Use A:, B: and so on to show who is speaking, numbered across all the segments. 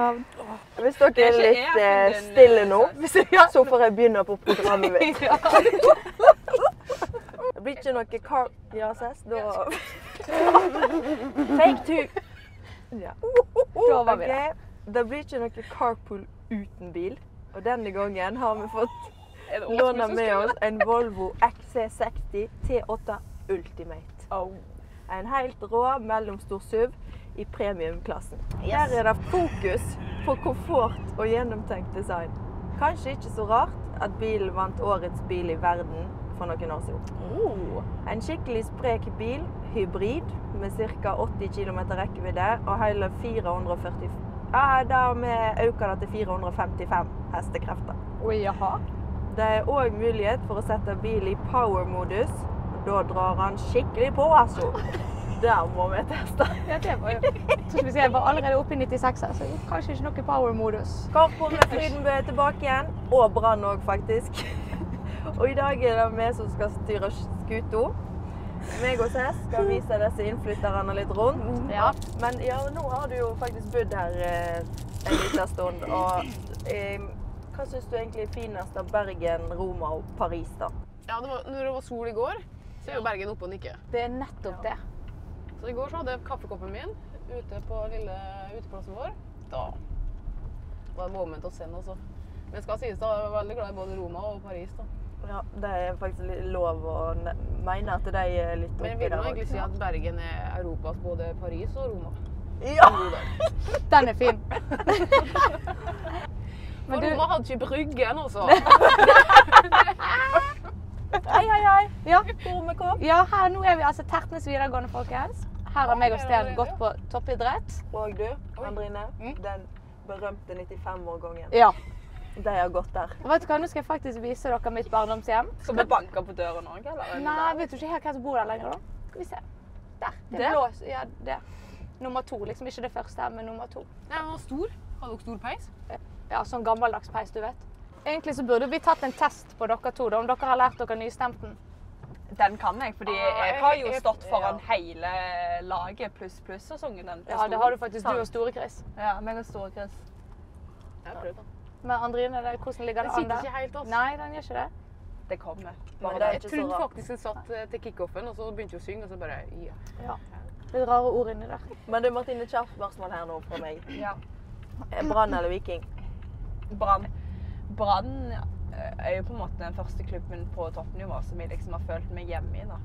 A: navn. Hvis dere er litt eh, stille nå, så får jeg begynne på programmet mitt. Det blir ikke noe car... Ja, Cess, da Fake two. Ja.
B: Da var vi der.
A: Det blir ikke noe carpool uten bil. Og denne gangen har vi fått låne med oss en Volvo XC60 T8 Ultimate. En helt rå mellomstor SUV i premiumklassen. Her er det fokus på komfort og gjennomtenkt design. Kanskje ikke så rart at bilen vant årets bil i verden for noen år siden.
C: Oh.
A: En skikkelig sprek bil, hybrid, med ca. 80 km rekkevidde og hele 440 Ja, da vi øker det til 455 hestekrefter.
B: Jaha.
A: Det er òg mulighet for å sette bil i power-modus. Da drar han skikkelig på, altså. Der må vi teste.
B: Ja, det var jo Så skal vi se, jeg var allerede oppe i 96 her, så kanskje ikke noe power-modus.
A: Karpo med Frydenbø er tilbake igjen. Og Brann òg, faktisk. Og i dag er det vi som skal styre skuta. Meg og Cess skal vise disse innflytterne litt rundt.
B: Ja.
A: Men ja, nå har du jo faktisk bodd her eh, en liten stund. Og eh, hva syns du egentlig er finest av Bergen, Roma og Paris, da?
C: Ja, det var, når det var sol i går, så er jo Bergen oppe og nikker.
B: Det er nettopp det.
C: Så i går så hadde jeg kaffekoppen min ute på lille uteplassen vår. Da var det moment å sende, altså. Men skal sies da, jeg er veldig glad i både Roma og Paris. da.
A: Ja, Det er faktisk lov å mene at de er litt
C: oppi der.
A: Men
C: vil man egentlig si at Bergen er Europas både Paris og Roma.
A: Ja!
B: Den er fin. Men du-
C: Roma hadde ikke bryggen, altså.
A: Hei, hei, hei.
B: Ja,
A: Hvor vi kom.
B: ja her nå er vi altså Tertnes videregående, folkens. Her har meg og Sten gått på toppidrett.
A: Og du. Andrine.
C: Mm.
A: Den berømte 95-årgangen.
B: Ja.
A: De har gått der.
B: Vet du hva, nå skal jeg faktisk vise dere mitt barndomshjem.
C: Skal vi banke på døren òg, eller?
B: Nei, vet du ikke helt hvem som bor der lenger, da? Skal vi se. Der. Det
C: er
B: blå. Ja, det. Nummer to. Liksom ikke det første, men nummer to.
C: Nei, den var stor. Hadde dere stor peis?
B: Ja, sånn gammeldags peis, du vet. Egentlig så burde vi tatt en test på dere to, da, om dere har lært dere nystemten.
D: Den kan jeg, fordi
C: Ah,
D: jeg har jo stått foran hele laget pluss pluss-sesongen. den
B: Ja, det har du faktisk, du og Store Chris.
D: Ja, meg og Store Chris.
C: Jeg har prøvd, da.
B: Men Andrine, hvordan ligger
C: Den
B: det an
C: sitter
B: der?
C: ikke helt, altså.
B: Nei, den gjør ikke det.
D: Det kommer.
A: Men
D: Bare
A: det er
D: ikke
C: Jeg
A: rart. Jeg
C: trodde faktisk den satt eh, til kickoffen, og så begynte jeg å synge, og så bare ja.
B: Ja. Litt rare ord inni der.
A: Men det er Martine kjapt spørsmål her nå fra meg.
D: Ja.
A: Er Brann eller Viking?
D: Brann. Brann eh, er jo på en måte den første klubben på toppnivå som jeg liksom har følt meg hjemme i. da.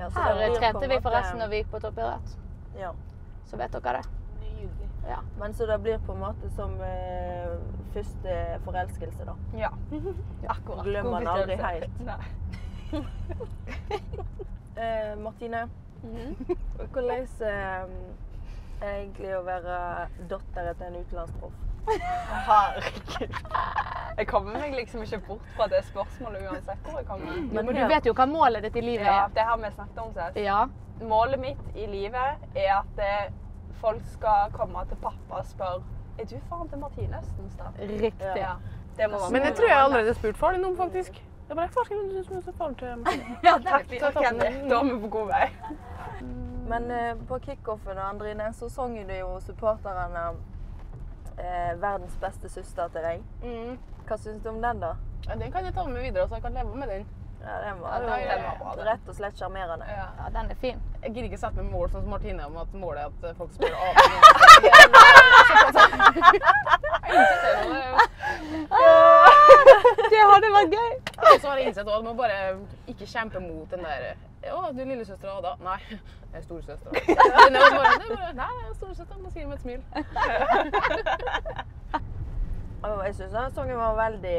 A: Ja, så
B: Her
A: det
B: trente vi forresten når vi gikk på toppidrett.
A: Ja.
B: Så vet dere det.
C: Nydelig.
B: Ja.
A: Men så det blir på en måte som eh, første forelskelse, da.
D: Ja. Akkurat.
A: Glemmer
D: man
A: den aldri helt.
D: Nei.
A: Eh, Martine, hvordan eh, egentlig å være datter til en utenlandsproff?
D: Herregud. Jeg kommer meg liksom ikke bort fra det spørsmålet uansett hvor jeg kommer.
B: Jo,
A: Men
B: men du vet jo hva målet ditt i livet er.
D: Ja,
B: er.
D: det har vi snakket om sist.
B: Ja.
D: Målet mitt i livet er at eh, folk skal komme til pappa og spørre Er du faren til Martine Østenstad?
B: Riktig.
D: Ja. Det må
C: Men det tror jeg allerede har spurt faren din om, faktisk. Jeg bare, far, skal du synes du er faren til Martine?
B: Ja,
D: takk,
B: takk,
D: Takk, takk Da er vi på god vei.
A: Men eh, på kickoffen Andrine, så sang jo jo supporterne eh, 'Verdens beste søster' til deg.
C: Mm.
A: Hva syns du om den, da?
C: Ja, den kan jeg ta med meg videre, så jeg kan leve med den.
A: Ja, Den var
D: Ja, den var bra,
A: rett og slett sjarmerende.
D: Ja.
B: Ja, den er fin.
C: Jeg gidder ikke sette meg mål sånn som Martine om at målet er at eh, folk spør av.
B: Det hadde vært gøy.
C: Og så har jeg innsett at man bare ikke kjempe mot den der Å, du er lillesøster Ada. Nei, jeg er storesøster. Men det var bare, det var, Nei, jeg er storesøstera, Man sier det med et smil.
A: Og jeg syns sangen var veldig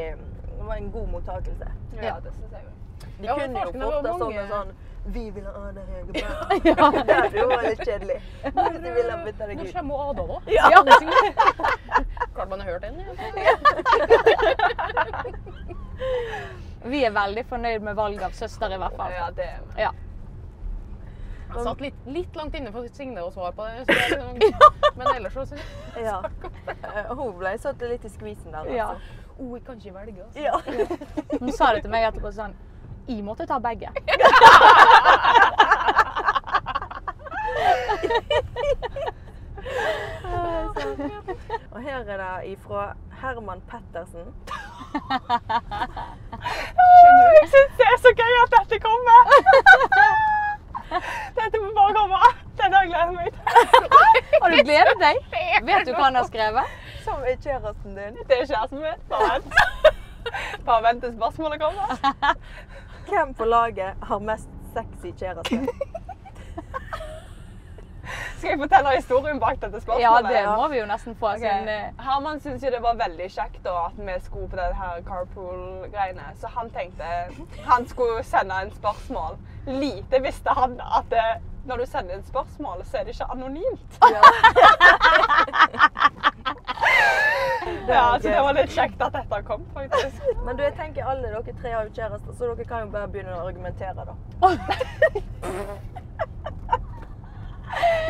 A: Det var en god mottakelse.
D: Ja, det syns jeg òg.
A: De
C: Ja,
A: kunne jo fått
C: mange-
A: sånn og sånn Vi vil ha Ane Hegerberg. ja. Det er jo litt kjedelig. Når, de ville ha bytta deg
C: Når kommer Ada, da?
A: Ja.
C: Klart man har hørt den. Ja.
B: Vi er veldig fornøyd med valget av søster, i hvert fall.
D: Ja, det
B: Ja.
C: Han satt litt, litt langt inne for Signe å svare på det. Så det er liksom, men ellers så
A: ja. Eh, Hun ble satt litt i skvisen der,
B: Ja.
A: altså.
C: oh, jeg kan ikke velge. Altså.
A: Ja.
B: Hun sa det til meg etterpå sånn Jeg måtte ta begge.
A: Og her er det ifra Herman Pettersen.
D: Jeg syns det er så gøy at dette kommer. Dette må bare komme. Denne har jeg gledet meg til.
B: Har du gledet deg? Vet du hva han har skrevet?
A: Som er kjæresten din.
D: Det er kjæresten min. Bare vent. Bare vent til spørsmålet kommer.
A: Hvem på laget har mest sexy kjæreste?
D: Skal jeg fortelle historien bak dette
B: Ja,
D: spørsmålet?
B: det må vi jo nesten få.
D: Okay.
B: Sin, eh,
D: Herman syntes jo det var veldig kjekt da, at vi skulle på det her carpool-greiene. Så han tenkte han skulle sende en spørsmål. Lite visste han at det, når du sender et spørsmål, så er det ikke anonymt. Ja, så det var litt kjekt at dette kom, faktisk.
A: Men du, jeg tenker alle dere tre har jo kjærester, så dere kan jo bare begynne å argumentere, da.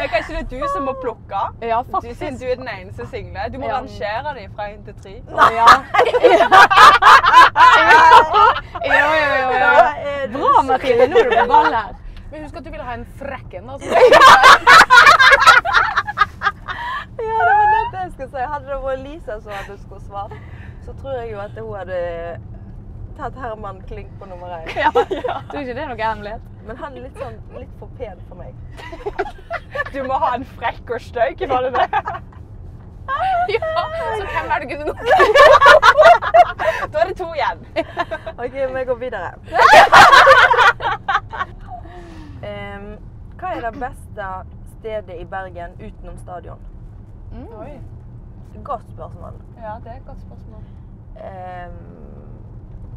D: Men kanskje det er du som må plukke?
B: ja,
D: Du,
B: faktisk.
D: siden du er den eneste single. Du må
B: Ja.
D: rangere dem fra én til tre.
B: Ja. Jo, jo, jo, jo. Bra, Mathilde. Nå er du på ball her.
C: Men husk at du ville ha en frekken. Altså.
A: Ja, det var det jeg skulle si. Hadde det vært Lisa som hadde skulle svart, så tror jeg jo at hun hadde tatt Herman Klink på nummer én.
B: Ja. Tror ikke det er noe hemmelighet.
A: Men han er litt sånn litt for pen for meg.
D: Du må ha en frekk og stygg, var det det?
C: Ja, så hvem velger du nå?
D: Da er det to igjen.
A: OK, vi går videre. Um, hva er det beste stedet i Bergen utenom stadion?
D: Oi.
A: Godt spørsmål.
D: Ja, det er et godt spørsmål.
A: Um,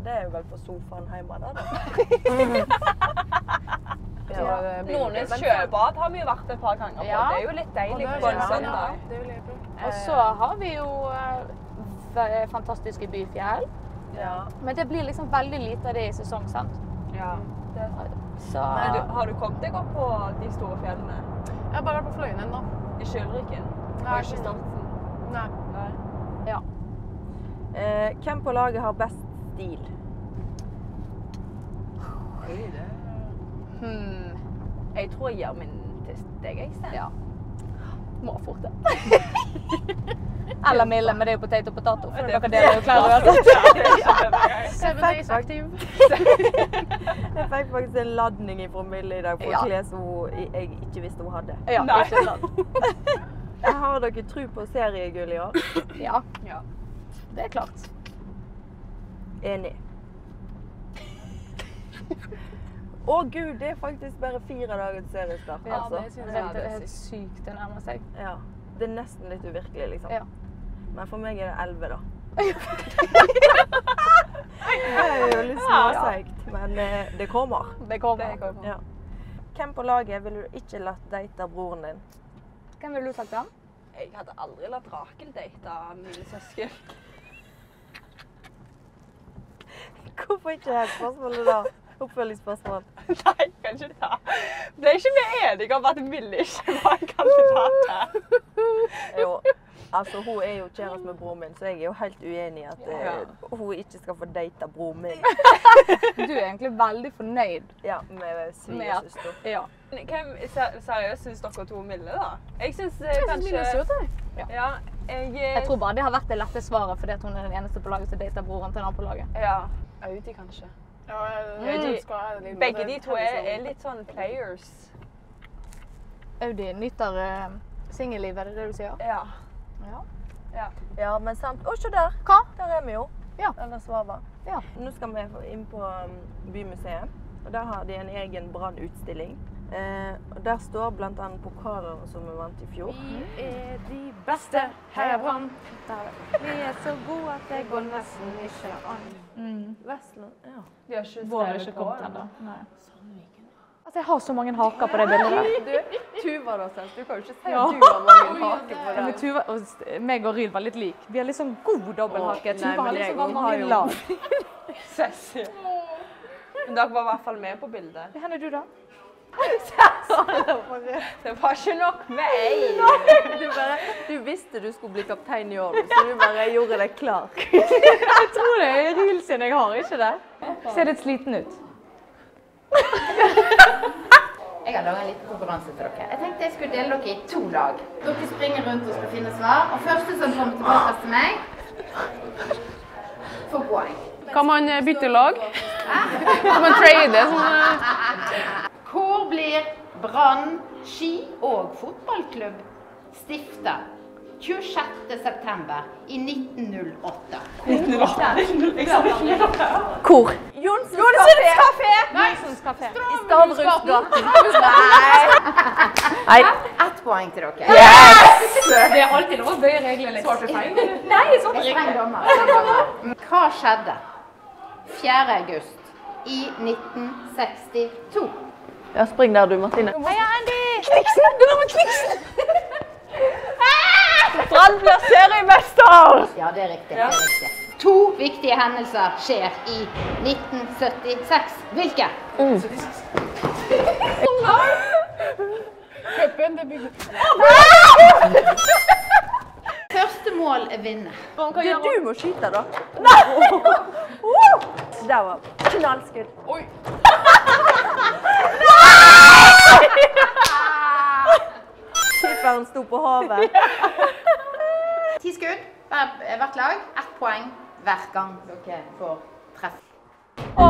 A: det er jo vel på sofaen hjemme, da. da.
C: Ja, det blir
D: Nordnes
C: vel-
D: sjøbad har vi jo vært et par ganger på.
B: Ja.
D: Det er jo litt deilig på en søndag.
C: ja, Det.
B: Og så har vi jo eh, fantastiske byfjell.
A: Ja.
B: Men det blir liksom veldig lite av det i sesong, sant?
D: Ja. Det.
B: Så
D: Men du, har du kommet deg opp på de store fjellene?
C: Jeg har bare vært på Fløyen ennå.
D: I Skjølriken?
C: Nei,
D: ikke Stolsen?
C: Nei.
D: Nei.
B: ja.
A: Eh, hvem på laget har best stil?
B: Hmm.
D: Jeg tror jeg gir min til deg, jeg.
B: Ja. Må fort det. Eller Mille, men det er jo potet og potato. For dere deler jo klær uansett.
C: Seven Days Active.
A: Jeg fikk faktisk en ladning fra Mille i dag på
B: Ja.
A: klær som jeg ikke visste hun hadde.
B: Ja,
D: Nei.
B: ikke?
A: Har dere tro på seriegull i år?
B: Ja,
D: Ja.
B: det er klart.
A: Enig. Å gud, det er faktisk bare fire dager til seriestart.
B: Ja,
A: altså.
C: det synes
B: Det
C: jeg
B: er
C: det er
B: helt sykt det nærmer seg.
A: Ja. Det er nesten litt uvirkelig, liksom.
B: Ja.
A: Men for meg er det elleve, da. det er jo litt småseigt, men eh, det kommer.
B: Det kommer.
D: Det kommer.
A: Ja. Hvem på laget ville du ikke latt date broren din?
B: Hvem ville du sagt da?
D: Jeg hadde aldri latt Rakel date mine søsken.
A: Hvorfor ikke det spørsmålet da? Oppfølgingsspørsmål.
D: Nei, kan ikke ta. Ble ikke vi enige om at Mille ikke var en kandidat her?
A: Jo, altså hun er jo kjæreste med broren min, så jeg er jo helt uenig i at
D: ja.
A: uh, hun ikke skal få date broren min.
B: Du er egentlig veldig fornøyd
A: Ja, med svigersøster.
B: Ja.
D: Hvem seriøst syns dere to Mille, da? Jeg syns kanskje...
C: Jeg synes
D: kanskje
C: Mille er søt, jeg.
D: Ja, jeg, eh,
B: Jeg tror bare det har vært det lette svaret fordi at hun er den eneste på laget som dater broren til en annen på laget.
D: Ja. Audi, kanskje.
C: Ja, jeg, jeg men
D: Begge
C: det
D: de to er, er litt sånn players.
B: Audi nyter uh, singellivet, er det det du sier?
D: Ja.
B: Ja.
A: Ja, men sant. Å, se der!
B: Hva?
A: Der er vi jo.
B: Ja.
A: Eller Svava.
B: Ja.
A: Nå skal vi inn på um, Bymuseet. Og der har de en egen brannutstilling. Eh, og der står bl.a. pokalene som vi vant i fjor.
C: Vi er de beste, heia Brann.
B: Vi er så gode at det går nesten ikke an. Mm.
A: Vestland, ja.
D: De har ikke
B: Vår er ikke kommet
D: ennå.
B: Altså, jeg har så mange haker på det bildet der.
A: Tuva da, Sens. Du kan jo ikke si
B: Ja.
A: at du har mange haker på
B: Ja, men. Tuva og meg og Ryd var litt lik. Vi har sånn god dobbelthake. Tuva har liksom
A: har
B: mange lag.
D: Cecilie. Men dere var i hvert fall med på bildet.
B: Hvor er du, da?
D: Det var ikke nok med ei.
A: Du, bare, du visste du skulle bli kaptein i år, så du bare gjorde deg klar.
B: Jeg tror det er Ryl jeg har, ikke det? Ser litt sliten ut.
E: Jeg har laget en liten konkurranse til dere. Jeg tenkte jeg skulle dele dere i to lag. Dere springer rundt og skal finne svar. Og første som kommer tilbake til meg, får poeng.
C: Kan man eh, bytte lag? Kan man trade sånn eh,
E: blir Brann ski- og fotballklubb stifta 26. september i 1908?
A: Hvor? Jonsens kafé!
B: Johnsons kafé.
A: I Stavrudsgaten. Nei.
E: Ett poeng til dere. Yes!
B: Det er alltid lov å bøye reglene litt. Svarte feil. Nei, jeg svarte
E: streng dommer. Hva skjedde 4. august i 1962?
A: Ja, spring der du, Martine.
B: Heia, Andy!
D: Brann blir seriemester!
E: Ja, det er riktig. Det er riktig. To viktige hendelser skjer i 1976. Hvilke?
C: cupen? Det bygger
E: Første mål er vinner.
A: Du, du må skyte, da. Der var knallskudd.
C: Oi!
A: sto på havet.
E: Ti skudd hvert lag. Ett poeng hver gang dere får treff.
B: Å,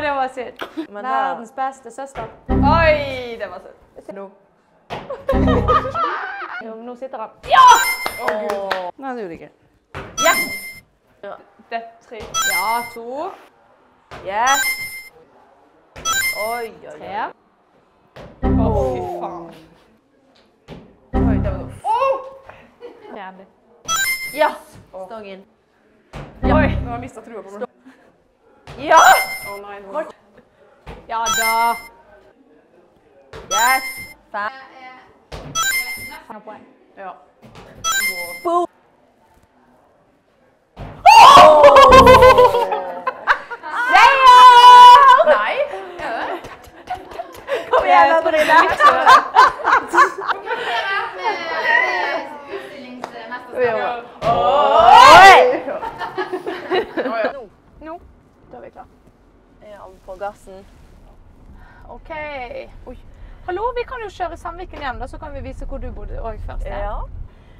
B: det var synd. Verdens beste søster.
D: Oi, det var søtt.
A: nå.
B: Nå sitter han.
C: Nei, det gjorde det ja.
D: Det er tre.
B: Ja, to,
A: Yes. Oi, oi, oi.
B: tre.
D: Å, fy faen.
B: Andy.
A: Ja. Stong Ja.
C: Oi, nå har jeg mista trua på meg.
A: Ja!
C: Å nei, nå
B: Ja da.
A: Yes. Fem.
B: Fem poeng.
C: Ja.
A: Boom.
C: Nei?
A: Kom igjen, Andrine.
E: vi.
A: Oi!
B: Nå, da er vi klare.
A: Ja, på gassen.
B: OK. Oi. Hallo, vi kan jo kjøre Sandviken hjem, da, så kan vi vise hvor du bodde òg først.
A: Ja.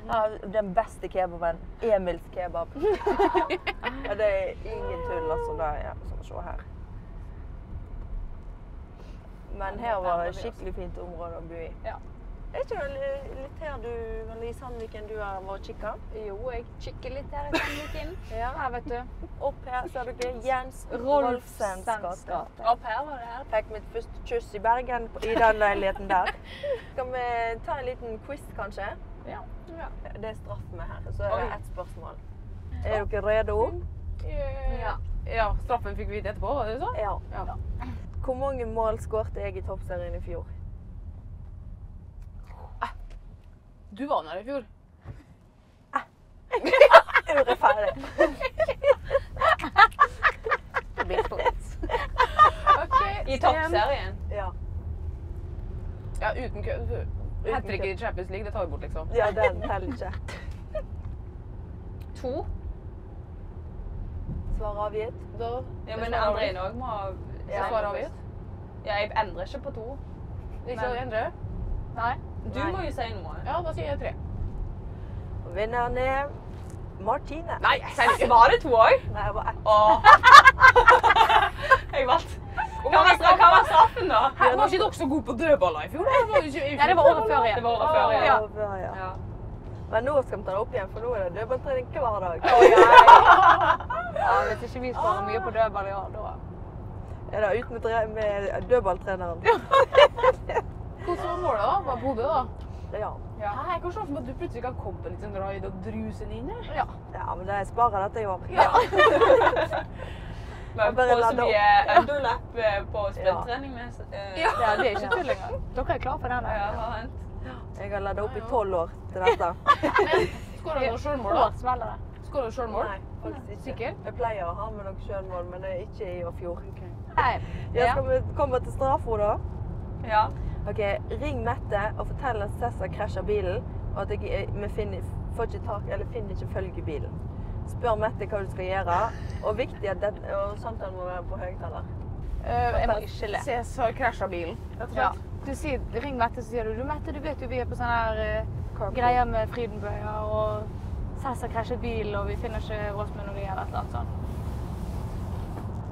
A: ja. Den beste kebaben. Emils kebab. ja, det er ingen tull, altså. Det er, ja, sånn, se her. Men her var det skikkelig fint område å bo i.
B: Ja.
A: Er ikke det litt her du, eller i Sandviken du har vært kikka?
B: Jo, jeg kikker litt her i Sandviken.
A: Ja.
B: Her, vet du.
A: Opp her ser dere Jens
B: Rolfsens
A: gate.
D: Opp her var det her.
A: Fikk mitt første kyss i Bergen i den leiligheten der. Skal vi ta en liten quiz, kanskje?
B: Ja.
A: Det er straff med her, så er det ett spørsmål. Er dere rede?
C: Ja. ja. Straffen fikk vi vite etterpå, var det sånn?
A: Ja.
C: Ja.
A: Hvor mange mål skårte jeg i toppserien i fjor?
C: Du var der i fjor.
A: Urettferdig.
D: I toppserien.
A: Ja.
C: Ja, uten kø. Hat tricket i Champions League, det tar vi bort, liksom.
A: ja, den teller ikke.
D: To.
A: Svar avgitt.
C: Da,
D: Ja, men
C: svarer
D: André òg må
C: ha svarer avgitt.
D: Ja, jeg endrer ikke på to.
C: Ikke
D: Men-
C: endre?
B: Nei.
D: Du
A: Nei.
D: må jo si noe.
C: Ja, da sier jeg tre.
A: Og Vinneren er Martine.
C: Nei, seriøst.
D: Var det to òg?
A: Nei, jeg var ett.
D: Jeg valgte. Hva var, hva var straffen, da?
C: Her var ikke dere så gode på dødballer i fjor? Det var
B: Nei, det var året før igjen.
D: Det var året før, ja.
A: Ja, bra, ja.
D: Ja.
A: Men nå skal vi ta det opp igjen, for nå er det dødballtrening hver dag.
B: Ja, hvis ikke vi sparer mye på dødball i år, da
A: Er det ut med, med dødballtreneren?
C: Hvordan var målet, da? Var Bodø, da?
A: Ja.
C: Ja. Jeg kan se for meg at du plutselig kan komme litt sånn raid og druse den inn.
B: Ja.
A: ja, men det er sparer dette i år.
D: Men
A: bare
D: på så mye underlapp eh, på sprinttrening med eh,
B: ja, det er ikke tull engang. Dere er klare for den?
D: Ja, har hendt.
A: Jeg har ladet opp i tolv år til dette.
C: Skåra du sjølmål, da?
B: Smeller det.
C: Skåra du sjølmål?
A: Nei, faktisk ikke.
C: Sikker?
A: Jeg pleier å ha med noe sjølmål, men det er ikke i år fjor.
B: Nei.
A: Ja, skal vi komme til straffa, da?
D: Ja.
A: Ok, Ring Mette og fortell at Cæsar krasja bilen, og at jeg, eh, vi finner, får ikke tak, eller finner ikke følgebilen. Spør Mette hva du skal gjøre, og viktig at det, og samtalen må være på høyttaler.
C: Uh,
B: Jeg må ikke le.
C: Cæsar krasja bilen,
B: Ja. Du sier, ring Mette, så sier du du Mette, du vet jo vi er på sånne her uh, greier med Frydenbøya, og Cæsar krasjet bilen, og vi finner ikke Åsmund og vi gjør et eller annet sånt.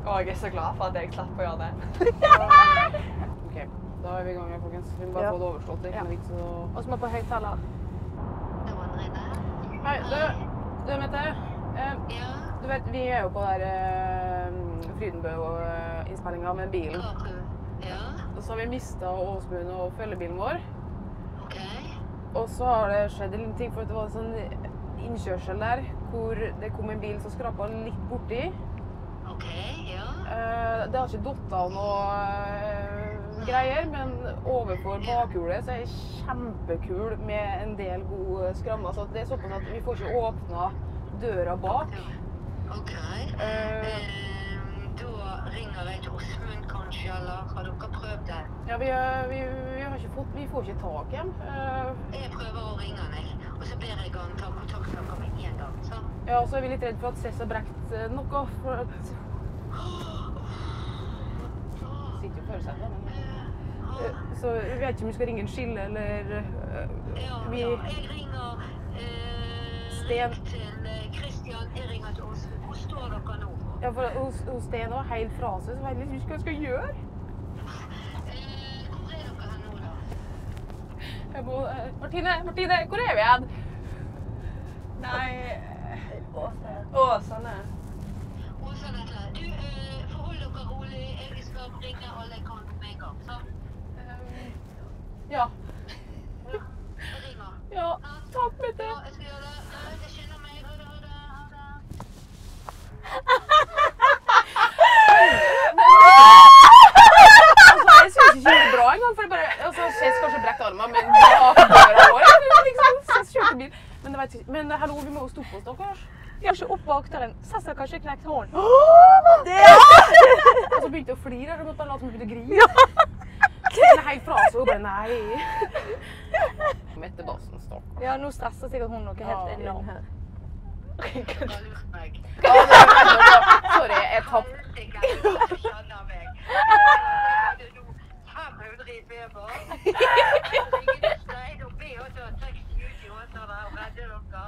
D: Og jeg er så glad for at jeg slapp å gjøre det.
C: Da er vi i gang her, folkens. Vi må bare
A: Ja.
C: få det overstått. Det er ikke noe vits å
B: Og som er på høyttaler.
C: Hei, du. Du, Mette. Eh, du vet, vi er jo på der eh, Frydenbø-innspillinga med bilen. Og så har vi mista Åsmund og følgebilen vår. Og så har det skjedd en ting, for det var en sånn innkjørsel der hvor det kom en bil som skrapa litt borti. Eh, Det har ikke datt av noe eh, greier, men overfor bakhjulet så er det kjempekul med en del gode skrammer. Så det er såpass at vi får ikke åpna døra bak. OK.
F: Da ringer jeg til Åsmund, kanskje, eller har dere prøvd det?
C: Ja, vi, eh, vi, vi, har ikke fått, vi får ikke tak i dem. Eh,
F: Jeg prøver å ringe han, jeg. Og så ber jeg han ta kontakt med dere med en gang. Så.
C: Ja, så er vi litt redd for at Cess har brekt eh, noe. For at Sitter jo i førersetet, men eh, Så vi vet ikke om vi skal ringe en skille eller
F: uh,
C: Vi
F: ja. Jeg ringer uh,
C: Sten.
F: til Kristian. Christian. Jeg ringer til Åsmund. Hvor står dere nå?
C: Ja, for hos, hos Sten var helt fra seg, så vet jeg liksom ikke hva jeg skal gjøre.
F: Eh, hvor er dere nå, da?
C: Jeg bor, eh, Martine, Martine, hvor er vi hen?
D: Nei Åsane.
F: Åsane det. Du, eh, forhold dere rolig. Jeg skal ringe alle jeg kan med en gang. sant?
C: Ja. Ja, takk, Mette.
F: Ja, jeg skal gjøre det. Jeg skynder meg. Ha det, ha det.
C: Altså, jeg synes ikke det er bra engang, for det bare, altså, brekt armen, men bak døra vår, liksom, kjørte bil. Men, vet men hallo, vi må jo stoppe oss, deres.
B: Vi har ikke opp bakdøren. Sessa har kanskje knekt hånden.
C: Og så begynte jeg å flire, Jeg måtte jeg late som jeg begynte å grine. Men helt fra seg, og bare nei. Mette Bassen, stakkar.
B: Ja, nå stresser sikkert hun noe helt enormt.
A: her.
C: Sorry, jeg tappte.
F: Alltid kjenner meg. Jeg hadde nå 500 i feber. Ringte Stein og be oss å ha 60 ut i åsene og redde dere.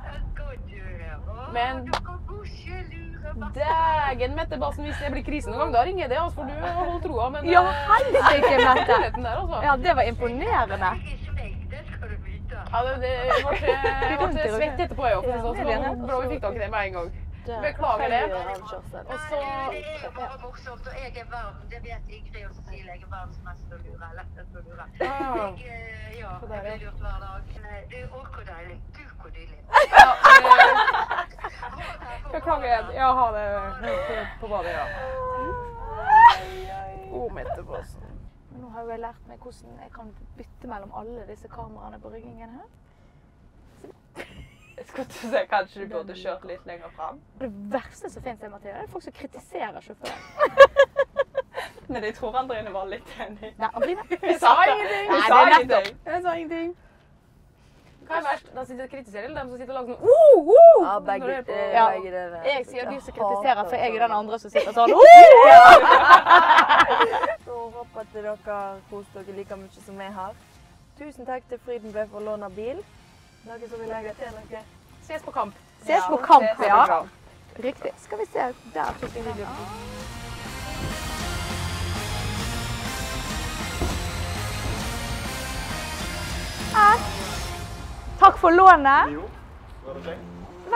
F: Jeg skal dø. Å,
C: Men-. Dægen, Mette Bassen, hvis det blir krise noen gang, da ringer jeg deg, altså, for du har holdt troa. Men
B: Ja,
C: eh,
B: helsike, Mette!
C: der, altså.
B: Ja, det var imponerende.
F: Jeg er smekk, det skal du vite.
C: Ja, det, det jeg ble, jeg ble svett etterpå, jeg òg. så bra vi fikk tak i det med en gang. Beklager det. Og så
F: det er bare morsomt, og jeg er varm. det vet Ingrid og Cecilie, jeg er verdens mest lure, lettest å lure. Jeg, ja, jeg blir lurt hver dag. Du, å, hvor deilig. Du, hvor deilig.
C: Beklager. Ja, ha det på, badet, ja. Å, Mette Bassen.
B: Nå har jo jeg lært meg hvordan jeg kan bytte mellom alle disse kameraene på ryggingen her.
D: Jeg skulle til å si kanskje du burde kjørt litt lenger fram.
B: Det verste som finnes, er, Mathilde, er folk som kritiserer sjåføren.
D: Men jeg tror Andrine var litt enig.
B: Nei, Andrine.
C: Jeg sa ingenting!
B: Nei,
D: sa
B: det er nettopp.
C: Jeg sa ingenting. Hva er verst? De og kritiserer, eller de som sitter og lager sånn uh, uh,
A: Ja, begge, eh,
B: Ja. Jeg sier de som kritiserer, for jeg er den
A: sånn.
B: andre som sitter sånn.
A: Så håper at dere koser dere like mye som jeg har. Tusen takk til Frydenbø for å låne bil. Noe som vil legge til noe?
C: Ses på kamp.
B: Ses på kamp, ja. Riktig. Skal vi se. Der tok jeg videoen. Ah. Takk for lånet.
G: Jo, var det kjekt?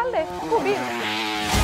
B: Veldig. God bil.